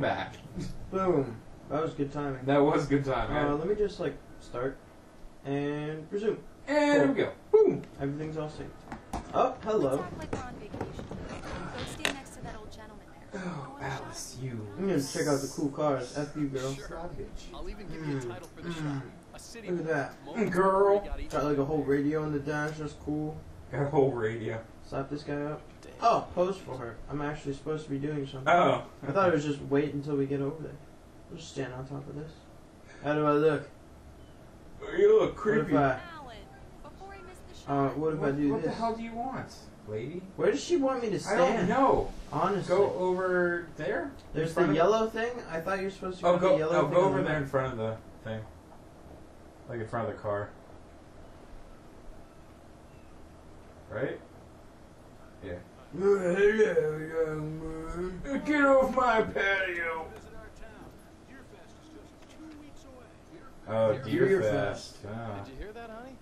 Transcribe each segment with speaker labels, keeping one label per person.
Speaker 1: Welcome back.
Speaker 2: Boom. That was good timing.
Speaker 1: That was good timing.
Speaker 2: Uh, let me just like start and resume.
Speaker 1: and here we go. Boom.
Speaker 2: Everything's all synced. Oh, hello.
Speaker 3: Act like we're on vacation. Go stand next to that old gentleman there.
Speaker 1: Oh, Alice, you.
Speaker 2: I'm gonna check out the cool cars. F you, girl.
Speaker 4: I'll even give you a
Speaker 2: Mm,
Speaker 4: title for the
Speaker 2: mm.
Speaker 4: shop. A city
Speaker 2: Look at that.
Speaker 1: Girl.
Speaker 4: got
Speaker 2: Got like a whole radio in the dash. That's cool.
Speaker 1: Got a whole radio.
Speaker 2: Slap this guy up.
Speaker 4: Damn.
Speaker 2: Oh, pose for her. I'm actually supposed to be doing something.
Speaker 1: Oh.
Speaker 2: I thought it was just wait until we get over there. I'll just stand on top of this. How do I look?
Speaker 1: You look
Speaker 2: What
Speaker 1: creepy.
Speaker 2: if I?
Speaker 3: Alan, before I miss the
Speaker 2: Uh, what if I
Speaker 1: What,
Speaker 2: do
Speaker 1: what
Speaker 2: this?
Speaker 1: the hell do you want, lady?
Speaker 2: Where does she want me to stand?
Speaker 1: I
Speaker 2: stand?
Speaker 1: don't know.
Speaker 2: Honestly.
Speaker 1: Go over there.
Speaker 2: There's
Speaker 1: In front
Speaker 2: the yellow thing. I thought you were supposed to
Speaker 1: Oh,
Speaker 2: put
Speaker 1: go.
Speaker 2: the yellow
Speaker 1: Oh,
Speaker 2: thing
Speaker 1: go over there in front of the thing. Like in front of the car. Right? Yeah.
Speaker 2: Hello, young man.
Speaker 1: Get off my patio.
Speaker 4: Visit our town. Deerfest is just two weeks away.
Speaker 1: Oh,
Speaker 2: Deer
Speaker 1: Deer
Speaker 2: Fest.
Speaker 1: Fest. Ah.
Speaker 4: Did you hear that, honey?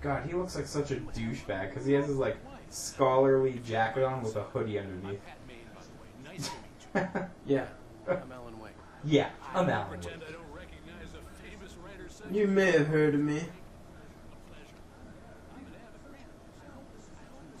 Speaker 1: God, he looks like such a douchebag because he has his like scholarly jacket on with a hoodie underneath.
Speaker 4: Pat Maine, by the way. Nice to meet
Speaker 2: Yeah.
Speaker 4: I'm Alan Wake.
Speaker 1: yeah, I'm Alan.
Speaker 4: Pretend
Speaker 1: Wake.
Speaker 4: I don't recognize a famous writer
Speaker 2: You may have heard of me.
Speaker 4: a pleasure. I'm an avid reader. So I hope this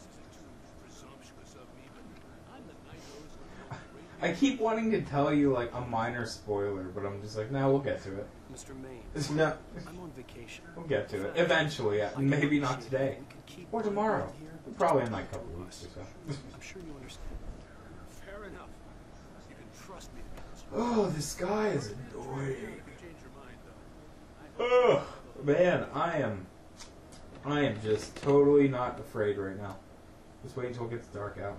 Speaker 4: isn't too presumptuous of me, but I'm the night rose of the
Speaker 1: I keep wanting to tell you like a minor spoiler, but I'm just like, no, we'll get to it.
Speaker 4: Mr. Maine,
Speaker 2: No.
Speaker 4: I'm on vacation.
Speaker 1: We'll get to it eventually. Yeah, maybe not today
Speaker 4: We can keep
Speaker 1: or tomorrow. Probably in like a couple weeks or so.
Speaker 4: I'm sure you understand. Fair enough. You can trust me to be this.
Speaker 1: Oh, this guy is annoying.
Speaker 4: you change your mind, though.
Speaker 1: Oh man, I am, I am just totally not afraid right now. Just wait until it gets dark out.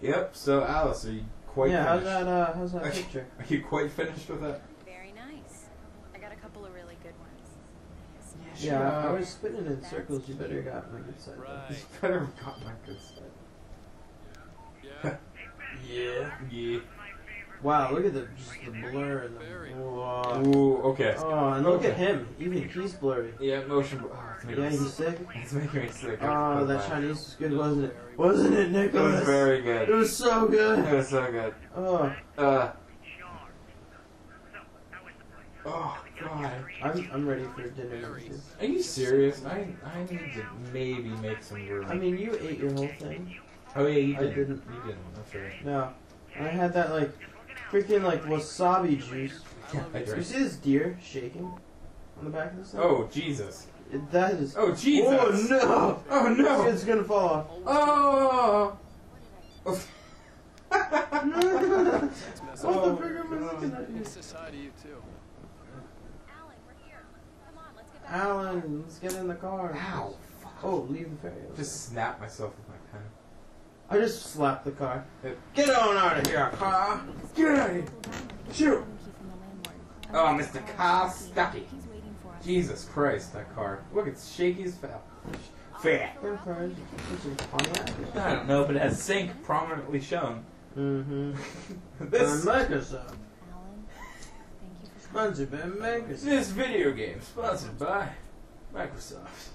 Speaker 1: Yep. So Alice, are you quite?
Speaker 2: yeah, how's that? Uh, how's that picture?
Speaker 1: Are you quite finished with that?
Speaker 3: Very nice. I got a couple of really good ones.
Speaker 2: Yeah, I, I was spinning in circles. You better got my good side.
Speaker 4: Right.
Speaker 1: You better have got my good side.
Speaker 4: Yeah.
Speaker 2: Yeah.
Speaker 1: Yeah.
Speaker 2: Wow, look at the just the blur and the. Whoa.
Speaker 1: Ooh. Okay.
Speaker 2: Oh, and look
Speaker 1: Okay.
Speaker 2: at him. Even he's blurry.
Speaker 1: Yeah. Motion. Oh, it's making
Speaker 2: Yeah,
Speaker 1: me
Speaker 2: he's
Speaker 1: sick.
Speaker 2: sick.
Speaker 1: It's making me sick.
Speaker 2: Oh, that
Speaker 1: Goodbye.
Speaker 2: Chinese was good, wasn't it? Wasn't it, Nicholas?
Speaker 1: It was very good.
Speaker 2: It was so good.
Speaker 1: It was so good.
Speaker 2: Oh,
Speaker 1: Uh. Oh God.
Speaker 2: I'm I'm ready for dinner.
Speaker 1: Are you serious? I I need to maybe make some room.
Speaker 2: I mean, you ate your whole thing.
Speaker 1: oh yeah, you did.
Speaker 2: I
Speaker 1: did.
Speaker 2: didn't.
Speaker 1: You didn't. That's right.
Speaker 2: No, I had that like freaking like wasabi juice.
Speaker 1: Yeah, I
Speaker 2: You
Speaker 1: drank.
Speaker 2: see this deer shaking on the back of this thing?
Speaker 1: Oh Jesus.
Speaker 2: It, that is.
Speaker 1: Oh Jesus.
Speaker 2: Oh no!
Speaker 1: Oh no.
Speaker 2: It's gonna fall off.
Speaker 1: Oh.
Speaker 4: That's
Speaker 2: what the frick am I oh, looking at you?
Speaker 4: Society, you too.
Speaker 3: Alan, we're here. Come on, let's get back.
Speaker 2: Alan, let's get in the car.
Speaker 1: Ow. Fuck.
Speaker 2: Oh, leave the ferry.
Speaker 1: Just snap myself with my pen.
Speaker 2: I just slapped the car. Get on out of here, car.
Speaker 1: Get out of here. Shoot.
Speaker 3: Key from the landlord.
Speaker 1: Oh, Mr. Carl Stucky.
Speaker 3: He's waiting for us.
Speaker 1: Jesus Christ, that car. Look, it's shaky as fell. Fat.
Speaker 2: What cars? This is Pontiac.
Speaker 1: I don't know, but it has sink prominently shown.
Speaker 2: Mm-hmm.
Speaker 1: this
Speaker 2: By Microsoft.
Speaker 3: Alan, thank you for coming.
Speaker 2: Sponsored by Microsoft.
Speaker 1: this video game sponsored by Microsoft.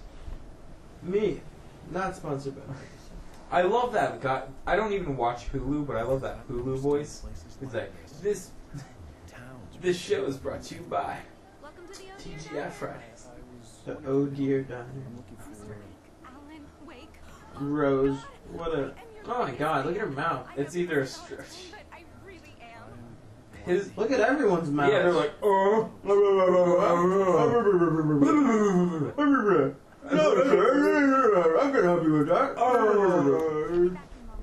Speaker 2: Me. Not sponsored by Microsoft.
Speaker 1: I love that guy. I don't even watch Hulu, but I love that Hulu voice. It's like this. This show is brought to you by
Speaker 3: Welcome to the ODR
Speaker 1: TGI
Speaker 3: Diner.
Speaker 1: Fridays.
Speaker 2: The Oh Deer Diner.
Speaker 4: I'm looking for.
Speaker 3: Alan, wake.
Speaker 2: Rose. What a. Oh my god, look at her mouth.
Speaker 1: It's either a stretch.
Speaker 3: sorry, but I really am.
Speaker 1: His
Speaker 2: Look at everyone's mouth.
Speaker 1: yeah, they're like oh.
Speaker 2: Oh, no, help you with that.
Speaker 1: Oh.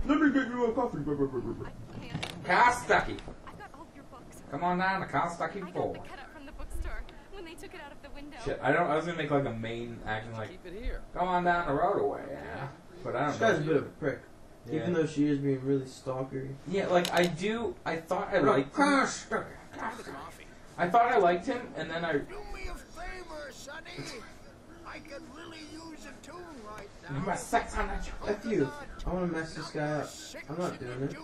Speaker 2: Let me get you a coffee.
Speaker 3: I can't. I got all your books.
Speaker 1: Come on down to Kostaki
Speaker 3: I
Speaker 1: Four.
Speaker 3: the cutout from the bookstore when they took it out of the window.
Speaker 1: Shit, I don't. I was gonna make like a main acting like
Speaker 4: Keep it here.
Speaker 1: come on down the road away, yeah. But I don't
Speaker 2: guy's a bit of a prick.
Speaker 1: Yeah.
Speaker 2: Even though she is being really stalkery.
Speaker 1: Yeah, like I do. I thought I liked him.
Speaker 4: The coffee.
Speaker 1: I thought I liked him, and then I.
Speaker 5: Do me a favor, Sonny. I could really use a tune right now.
Speaker 1: My sex on that.
Speaker 2: F you. I want to mess this guy up. I'm not doing it.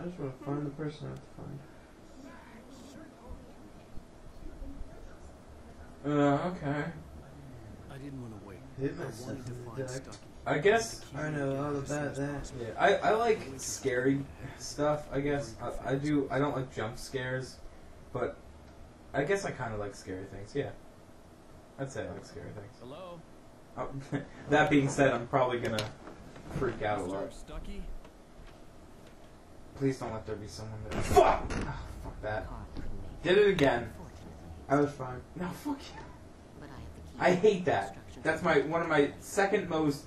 Speaker 2: I just want to find the person I have to find.
Speaker 1: Uh, okay.
Speaker 4: I didn't want to wait.
Speaker 2: hit
Speaker 4: I
Speaker 2: myself
Speaker 4: wanted to
Speaker 2: in the
Speaker 4: find
Speaker 2: deck.
Speaker 4: Stucky.
Speaker 1: I guess.
Speaker 2: I know all about that.
Speaker 1: Yeah, I, I like scary stuff. I guess I, I do. I don't like jump scares, but I guess I kind of like scary things. Yeah, I'd say I like scary things.
Speaker 4: Hello?
Speaker 1: Oh, that being said, I'm probably gonna freak out a lot.
Speaker 4: Stucky?
Speaker 1: Please don't let there be someone there. Fuck! Ah, fuck that. Did it again.
Speaker 2: I was fine.
Speaker 1: No, fuck you. I hate that. That's my one of my second most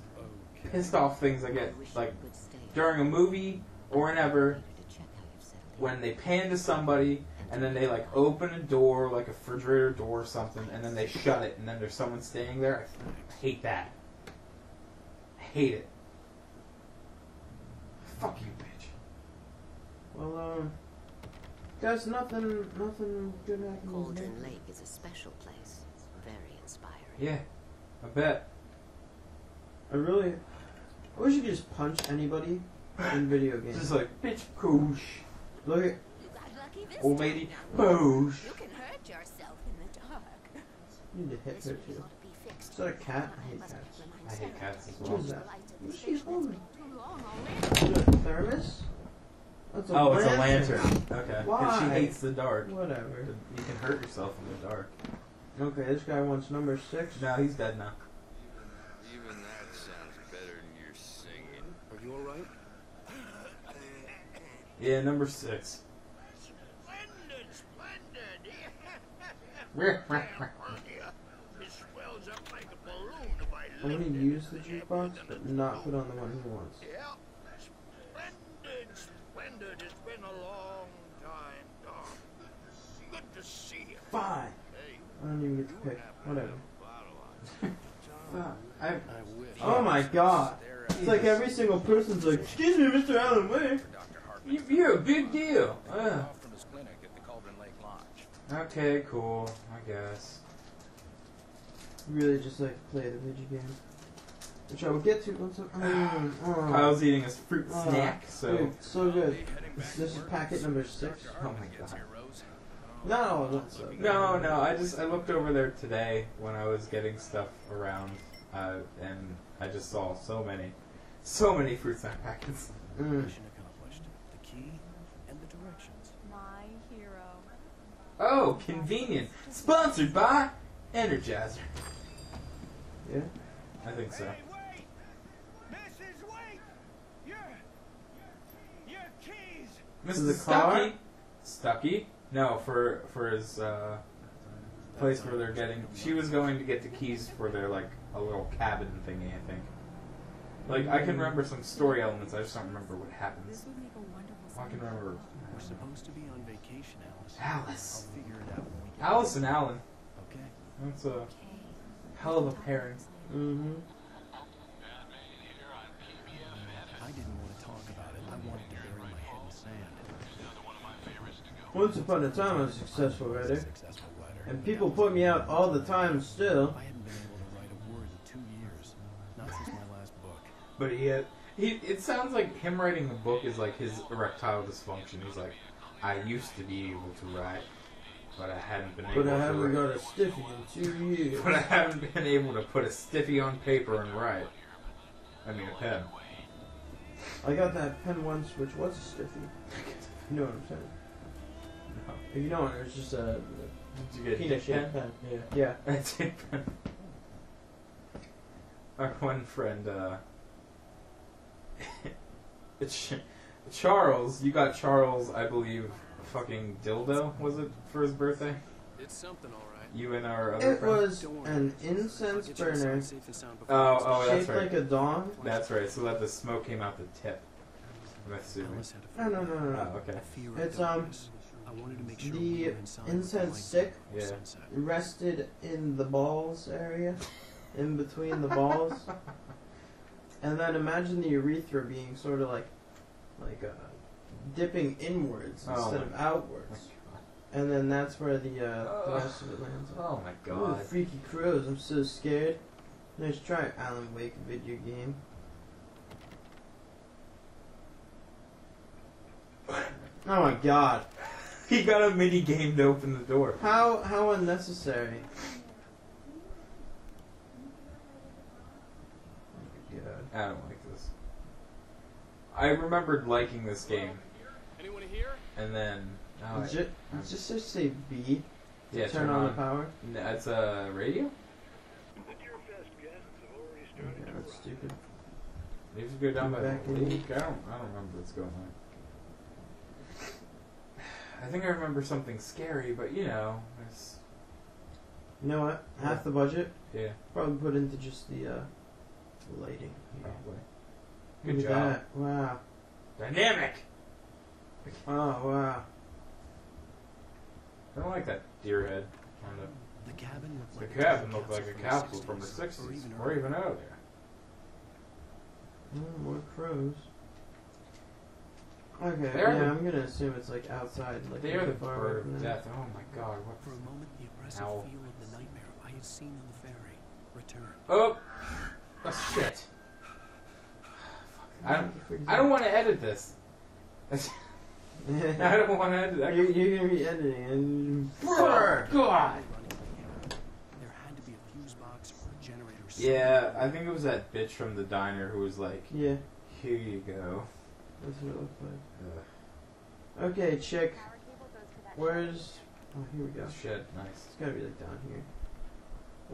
Speaker 1: pissed off things I get like during a movie or whenever when they pan to somebody and then they like open a door like a refrigerator door or something and then they shut it and then there's someone staying there. I hate that. I hate it. Fuck you, bitch.
Speaker 2: Well, um, guys, nothing, nothing good happened.
Speaker 6: Cauldron Lake is a special place. Very inspiring.
Speaker 1: Yeah, I bet.
Speaker 2: I really, I wish you could just punch anybody in video games.
Speaker 1: Just like bitch, poosh,
Speaker 2: Look at,
Speaker 3: You got lucky this
Speaker 1: old lady,
Speaker 3: now.
Speaker 1: poosh.
Speaker 3: You can hurt yourself in the dark.
Speaker 2: you need to hit
Speaker 3: This
Speaker 2: her too.
Speaker 3: ought to be fixed.
Speaker 2: Is that a cat? I hate cats.
Speaker 1: I hate cats as well.
Speaker 2: is that?
Speaker 3: Lights the
Speaker 2: What's she holding?
Speaker 3: too long already.
Speaker 2: Is it a thermos? That's a
Speaker 1: Oh, it's a
Speaker 2: lantern.
Speaker 1: Okay. Okay. 'Cause she
Speaker 2: Why?
Speaker 1: hates the dark.
Speaker 2: Whatever.
Speaker 1: You can hurt yourself in the dark.
Speaker 2: Okay, this guy wants number six.
Speaker 1: No, he's dead now.
Speaker 7: Even that sounds better than your singing.
Speaker 4: Are you alright?
Speaker 1: Yeah, number six.
Speaker 5: Splendid, splendid.
Speaker 1: Rah, rah, rah.
Speaker 5: It swells up like a balloon if I
Speaker 2: I'm
Speaker 5: lift
Speaker 2: gonna
Speaker 5: it.
Speaker 2: use the jukebox, but not put on the one he wants.
Speaker 5: Splendid, splendid. It's been a long time, Doc. Good to see you.
Speaker 2: Fine.
Speaker 5: Hey,
Speaker 2: I don't even get to pick. Whatever.
Speaker 1: Fuck. I,
Speaker 4: I.
Speaker 2: Oh my god. It's like every single person's like, excuse me, Mr. Alan Wake.
Speaker 7: Dr. Hartman.
Speaker 1: you, you're a big deal. Ugh.
Speaker 7: Off from his clinic at the Cauldron Lake Lodge.
Speaker 1: Okay, cool. I guess.
Speaker 2: Really just like to play the video game. Which I will get to once I'm. Mm, oh.
Speaker 1: Kyle's eating his fruit
Speaker 2: Oh,
Speaker 1: snack, so.
Speaker 2: Dude, so good. This, this is packet number six.
Speaker 1: Oh my God.
Speaker 2: No, that's so
Speaker 1: No, no. I just I looked over there today when I was getting stuff around, uh, and I just saw so many, so many fruit snack packets.
Speaker 2: Mm.
Speaker 4: Mission accomplished. The key and the directions.
Speaker 3: My hero.
Speaker 1: Oh, convenient. Sponsored by Energizer.
Speaker 2: Yeah.
Speaker 1: I think so.
Speaker 5: Hey, wait! Mrs. Wait! Your, your keys!
Speaker 1: Mr.
Speaker 2: the?
Speaker 1: Stucky. Stucky? No, for for his uh, place where they're getting. She was going to get the keys for their like a little cabin thingy. I think. Like I can remember some story elements. I just don't remember what happens.
Speaker 3: This would make a wonderful
Speaker 1: I can remember
Speaker 4: We're supposed to be on vacation, Alice.
Speaker 1: Alice.
Speaker 4: I'll figure it out when we get
Speaker 1: Alice and Alan.
Speaker 4: Okay.
Speaker 1: That's a
Speaker 3: Okay.
Speaker 1: hell of a pairing.
Speaker 2: Mm-hmm.
Speaker 4: I didn't want to talk about it. I wanted to bury my head in sand.
Speaker 2: Once upon a time, I was a successful writer. And people put me out all the time still.
Speaker 4: I hadn't been able to write a word in two years. Not since my last book.
Speaker 1: But he had. He, it sounds like him writing a book is like his erectile dysfunction. He's like, I used to be able to write, but I hadn't been able
Speaker 2: But I
Speaker 1: to
Speaker 2: haven't
Speaker 1: write.
Speaker 2: got a stiffy in two years.
Speaker 1: But I haven't been able to put a stiffy on paper and write. I mean, a pen.
Speaker 2: I got that pen once, which was a stiffy. You know what I'm saying?
Speaker 1: No.
Speaker 2: If you don't, it was just a
Speaker 1: Did you get
Speaker 2: peanut shaped
Speaker 1: pen?
Speaker 2: pen. Yeah.
Speaker 1: Pen. Our one friend, uh, it's Charles. You got Charles, I believe, fucking dildo. Was it for his birthday?
Speaker 4: It's something, all right.
Speaker 1: You and our other
Speaker 2: It
Speaker 1: friend.
Speaker 2: was an incense burner
Speaker 4: inside safe and sound before
Speaker 1: Oh,
Speaker 4: it's-
Speaker 1: oh, that's
Speaker 2: shaped
Speaker 1: right.
Speaker 2: like a dong.
Speaker 1: That's right. So that the smoke came out the tip. I'm assuming.
Speaker 4: A
Speaker 2: No, no, no, no, no.
Speaker 1: Oh, okay.
Speaker 2: It's, um.
Speaker 4: I wanted to make sure
Speaker 2: the
Speaker 4: we were inside
Speaker 2: incense stick
Speaker 1: Yeah.
Speaker 2: rested in the balls area, in between the balls. And then imagine the urethra being sort of like, like uh, dipping inwards
Speaker 1: Oh
Speaker 2: instead
Speaker 1: my-
Speaker 2: of outwards. And then that's where the uh, the rest of it lands. on.
Speaker 1: Oh my
Speaker 2: Ooh,
Speaker 1: god.
Speaker 2: freaky crows! I'm so scared. Nice try, Alan Wake video game. Oh my god!
Speaker 1: He got a mini game to open the door.
Speaker 2: How how unnecessary.
Speaker 1: I don't like this. I remembered liking this game,
Speaker 4: Anyone here?
Speaker 1: and then oh,
Speaker 2: Ju- just just say B. to
Speaker 1: yeah,
Speaker 2: turn, on, the power.
Speaker 1: N- That's a radio.
Speaker 5: The Deerfest guests have already
Speaker 2: Okay,
Speaker 5: started to
Speaker 2: that's stupid.
Speaker 1: Maybe if you go down by
Speaker 2: Back
Speaker 1: the
Speaker 2: in.
Speaker 1: lake. I don't. I don't remember what's going on. I think I remember something scary, but you know, it's
Speaker 2: You know what? Half the budget
Speaker 1: yeah,
Speaker 2: probably put into just the uh, lighting. here.
Speaker 1: probably. Good
Speaker 2: Look at
Speaker 1: job.
Speaker 2: that! Wow!
Speaker 1: Dynamic.
Speaker 2: Oh wow!
Speaker 1: I don't like that deer head. Kind of.
Speaker 8: The cabin looked
Speaker 1: The
Speaker 8: like
Speaker 1: cabin
Speaker 8: a
Speaker 1: looked like a
Speaker 8: from
Speaker 1: capsule from the
Speaker 8: 60s,
Speaker 1: '60s,
Speaker 8: or even
Speaker 1: or even earlier.
Speaker 2: Mm, more crows. Okay,
Speaker 1: They're
Speaker 2: yeah,
Speaker 1: the-
Speaker 2: I'm gonna assume it's like outside, like
Speaker 1: They are the
Speaker 2: not
Speaker 1: bird of death. Oh my god, what?
Speaker 8: For a moment, the oppressive
Speaker 1: Ow.
Speaker 8: feel of the nightmare I had seen on the ferry returned.
Speaker 1: Oh, oh shit! I don't. I don't want to edit this. I don't want to edit that.
Speaker 2: You're, you're gonna be editing and.
Speaker 1: Oh, God.
Speaker 8: Running again. There had to be a fuse box or a generator.
Speaker 1: Yeah. I think it was that bitch from the diner who was like,
Speaker 2: Yeah,
Speaker 1: "Here you go."
Speaker 2: that's what it looks like.
Speaker 1: Ugh,
Speaker 2: Okay, chick.
Speaker 3: Power cable goes to that
Speaker 2: Where's? Oh, here we go.
Speaker 1: shit, nice.
Speaker 2: It's gotta be like down here.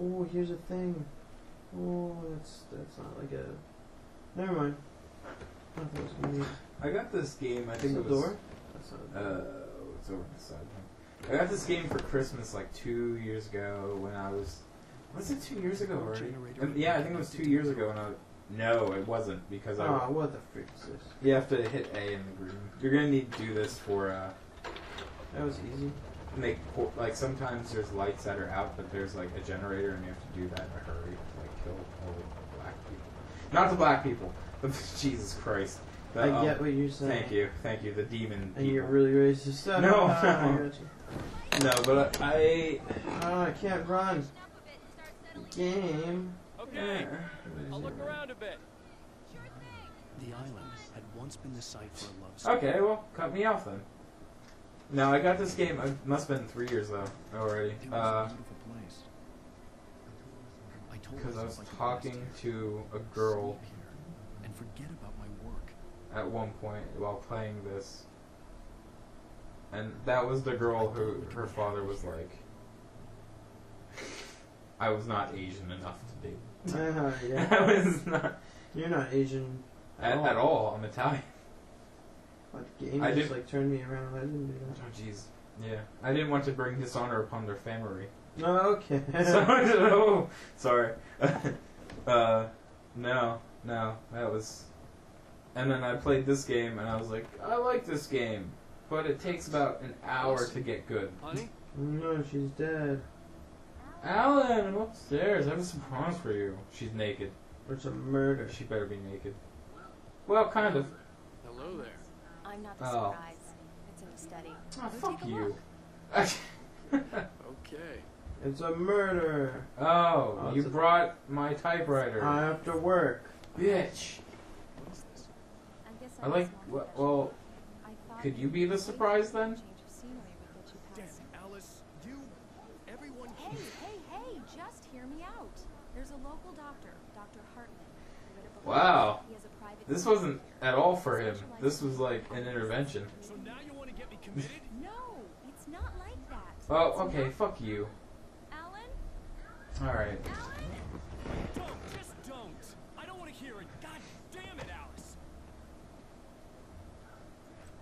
Speaker 2: Oh, here's a thing. Oh, that's that's not like a. Never mind. I thought it was gonna be.
Speaker 1: I got this game. I think
Speaker 2: it
Speaker 1: it was.
Speaker 2: door? That's not a
Speaker 1: Uh, it's over the side. I got this game for Christmas like two years ago when I was. Was it two years ago already?
Speaker 8: Generator
Speaker 1: Um, yeah, I think it was two years ago when I. No, it wasn't because I.
Speaker 2: Oh, what the frick is this?
Speaker 1: You have to hit A in the green. You're gonna need to do this for uh,
Speaker 2: That was easy.
Speaker 1: Make por- like sometimes there's lights that are out, but there's like a generator, and you have to do that in a hurry, to, like kill all the black people. Not the black people, but Jesus Christ. The,
Speaker 2: I
Speaker 1: um,
Speaker 2: get what you're saying.
Speaker 1: Thank you, thank you. The demon.
Speaker 2: And you're really racist.
Speaker 1: No,
Speaker 2: I
Speaker 1: no.
Speaker 2: got you.
Speaker 1: no, but I.
Speaker 2: Oh, I can't run. Game.
Speaker 4: Okay. I'll look around a bit.
Speaker 8: The island had once been the site for a love story.
Speaker 1: Okay, well, cut me off then. No, I got this game. It must have been three years though already.
Speaker 8: It was
Speaker 1: Uh,
Speaker 8: a beautiful place. I
Speaker 1: because I was talking to a girl
Speaker 8: and forget about my work.
Speaker 1: at one point while playing this, and that was the girl who her father was like, I was not Asian enough to date.
Speaker 2: Uh,
Speaker 1: I was not
Speaker 2: You're not Asian
Speaker 1: at, at all. I'm Italian.
Speaker 2: But game
Speaker 1: I
Speaker 2: just
Speaker 1: did-
Speaker 2: like turned me around. I didn't do that.
Speaker 1: Oh jeez. Yeah, I didn't want to bring dishonor upon their family.
Speaker 2: that. No, okay.
Speaker 1: so, oh, sorry. uh, no, no, that was. And then I played this game, and I was like, I like this game, but it takes about an hour to get good.
Speaker 4: Honey?
Speaker 2: no, she's dead.
Speaker 1: Alan, I'm upstairs. I have a surprise for you. She's naked.
Speaker 2: It's a murder.
Speaker 1: She better be naked. Well, kind of.
Speaker 4: Hello there.
Speaker 3: I'm not the
Speaker 1: Oh.
Speaker 3: surprise. It's in the study.
Speaker 1: Oh, fuck you.
Speaker 4: Okay.
Speaker 2: It's a murder.
Speaker 1: oh,
Speaker 2: Oh,
Speaker 1: you
Speaker 2: it's a-
Speaker 1: brought my typewriter.
Speaker 2: I have to work.
Speaker 1: Bitch.
Speaker 4: What is this?
Speaker 3: I guess
Speaker 1: I like.
Speaker 3: just to-
Speaker 1: Well,
Speaker 3: I thought
Speaker 1: could you be the
Speaker 3: maybe
Speaker 1: surprise
Speaker 3: a
Speaker 1: then?
Speaker 3: Change of scenery would get you
Speaker 4: Damn,
Speaker 3: past.
Speaker 4: Alice,
Speaker 3: Hey, hey, hey! Just hear me out. There's a local doctor, Dr. Hartman. You read it before?
Speaker 1: Wow.
Speaker 3: He has a private
Speaker 1: This wasn't at all for him. This was like an intervention.
Speaker 4: So now you want to get me committed?
Speaker 3: No, it's not like that.
Speaker 1: Oh,
Speaker 3: It's
Speaker 1: okay,
Speaker 3: not-
Speaker 1: fuck you.
Speaker 3: Alan?
Speaker 1: Alright.
Speaker 4: Don't, just don't. I don't want to hear it. God damn it, Alice.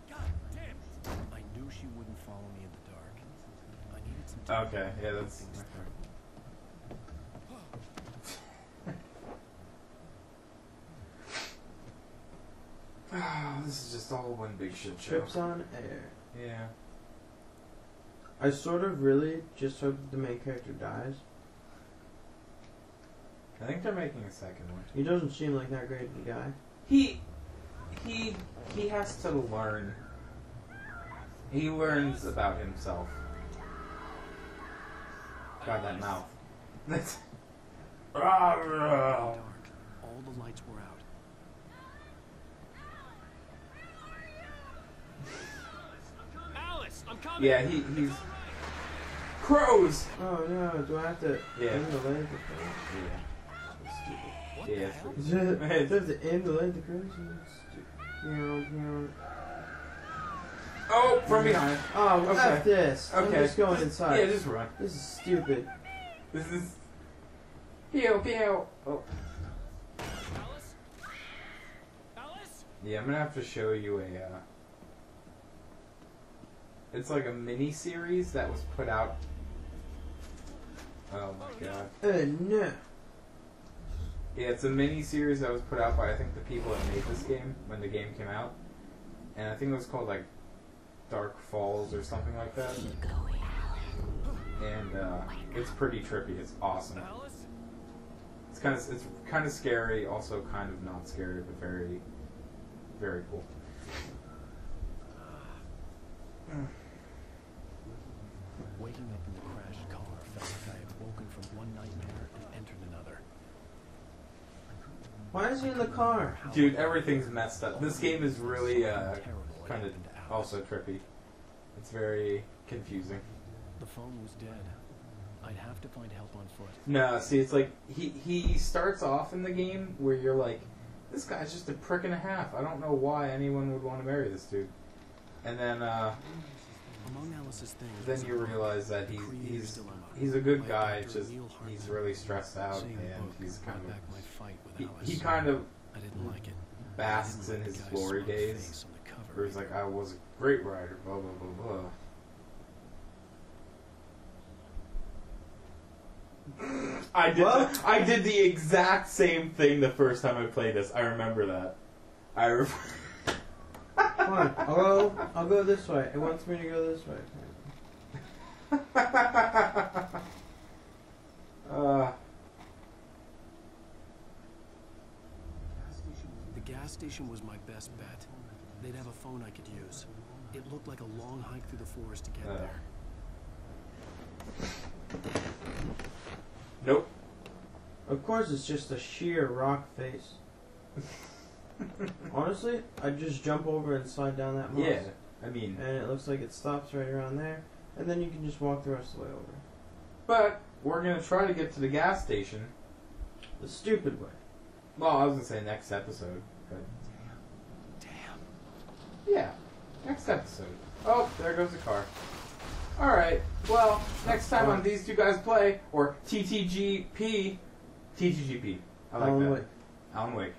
Speaker 4: God damn it.
Speaker 8: I knew she wouldn't follow me in the dark. I needed some time.
Speaker 1: Okay, yeah, that's. Ah, this is just all one big shit show.
Speaker 2: Trips on air.
Speaker 1: Yeah.
Speaker 2: I sort of really just hope the main character dies.
Speaker 1: I think they're making a second one.
Speaker 2: He doesn't seem like that great of a guy.
Speaker 1: He he he has to learn. He learns about himself. God, that mouth. That's.
Speaker 8: dark. All the lights were out.
Speaker 4: Alice, I'm coming.
Speaker 1: Yeah, he he's. Crows.
Speaker 2: Oh no, do I have to
Speaker 1: Yeah.
Speaker 2: end the leg?
Speaker 1: Yeah.
Speaker 4: What? What
Speaker 1: Yeah,
Speaker 4: the
Speaker 1: it's
Speaker 4: hell?
Speaker 1: pretty-
Speaker 2: It says the end of the creation. You know, you know.
Speaker 1: Oh, from behind.
Speaker 2: Oh,
Speaker 1: Okay.
Speaker 2: F this. I'm
Speaker 1: Okay.
Speaker 2: just going inside.
Speaker 1: Yeah, just run.
Speaker 2: This is stupid.
Speaker 1: This is. Pew pew. Oh.
Speaker 4: Alice? Alice?
Speaker 1: Yeah, I'm gonna have to show you a. Uh, it's like a mini series that was put out. Oh my god.
Speaker 2: Uh, no.
Speaker 1: Yeah, it's a mini series that was put out by I think the people that made this game when the game came out, and I think it was called like Dark Falls or something like that. And uh, it's pretty trippy. It's awesome.
Speaker 4: Alice?
Speaker 1: It's kind of it's kind of scary, also kind of not scary, but very, very cool.
Speaker 8: Waking up in the crashed car felt like I had woken from one nightmare and entered another.
Speaker 2: Why is he in the car?
Speaker 1: Dude, everything's messed up. This game is really uh, kind of
Speaker 8: happened to Alice.
Speaker 1: also trippy. It's very confusing.
Speaker 8: The phone was dead. I'd have to find help on foot.
Speaker 1: No, see, it's like he he starts off in the game where you're like, this guy's just a prick and a half. I don't know why anyone would want to marry this dude. And then uh,
Speaker 8: Among Alice's things,
Speaker 1: then
Speaker 8: was a
Speaker 1: you realize that
Speaker 8: The
Speaker 1: he's he's a good guy.
Speaker 8: Dr.
Speaker 1: Just he's really stressed out and he's kind of
Speaker 8: my fight with
Speaker 1: he,
Speaker 8: Alice.
Speaker 1: he kind of
Speaker 8: I didn't like it.
Speaker 1: basks in
Speaker 8: didn't
Speaker 1: his
Speaker 8: like the guy's
Speaker 1: glory days.
Speaker 8: face on the cover.
Speaker 1: Where he's like, I was a great writer, blah blah blah blah. I did.
Speaker 2: Well-
Speaker 1: The, I did the exact same thing the first time I played this. I remember that. I. Re-
Speaker 2: Come on, I'll go. I'll go this way. It wants me to go this way.
Speaker 1: uh,
Speaker 8: The gas station was my best bet. They'd have a phone I could use. It looked like a long hike through the forest to get
Speaker 1: Uh.
Speaker 8: there.
Speaker 1: nope.
Speaker 2: Of course, it's just a sheer rock face. Honestly, I'd just jump over and slide down that moss.
Speaker 1: Yeah. I mean,
Speaker 2: And it looks like it stops right around there, and then you can just walk the rest of the way over.
Speaker 1: but we're gonna try to get to the gas station.
Speaker 2: The stupid way.
Speaker 1: Well, I was gonna say next episode, but
Speaker 8: Damn.
Speaker 1: yeah, next episode. Oh, there goes the car. All right. Well, next time on these two guys play or TTGP, TTGP. I like
Speaker 2: Alan
Speaker 1: that.
Speaker 2: Wake.
Speaker 1: Alan Wake.